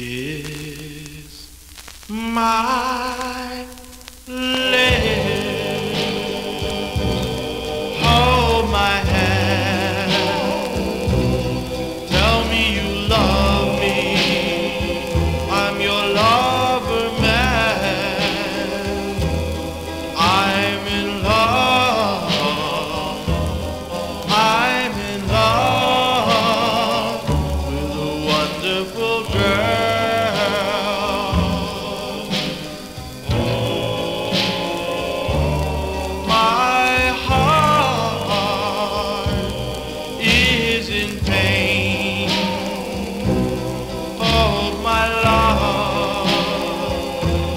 is my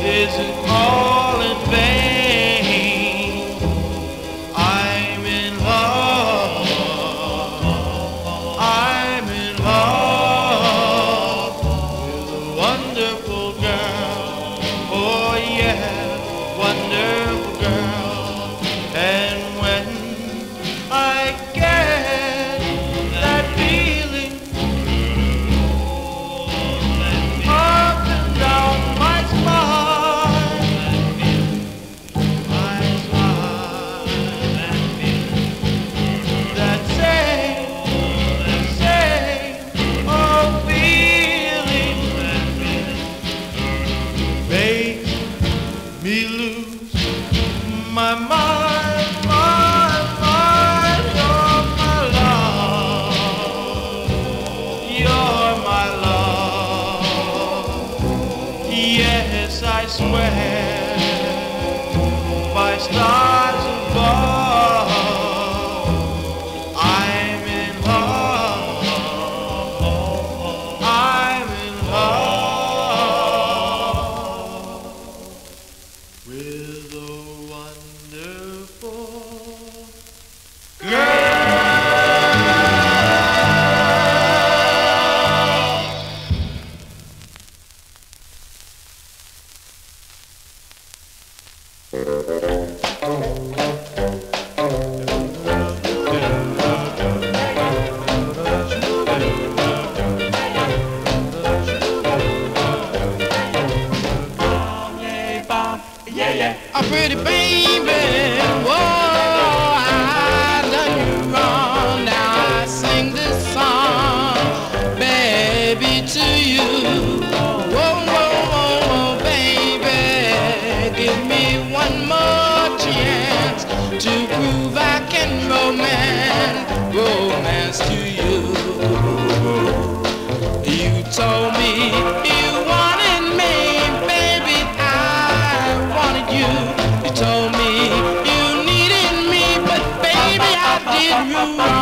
Is it all in auf mein pretty baby. Whoa, I done you wrong. Now I sing this song, baby, to you. Whoa, whoa, whoa, whoa, baby, give me one more chance to prove I can romance, romance to you. you.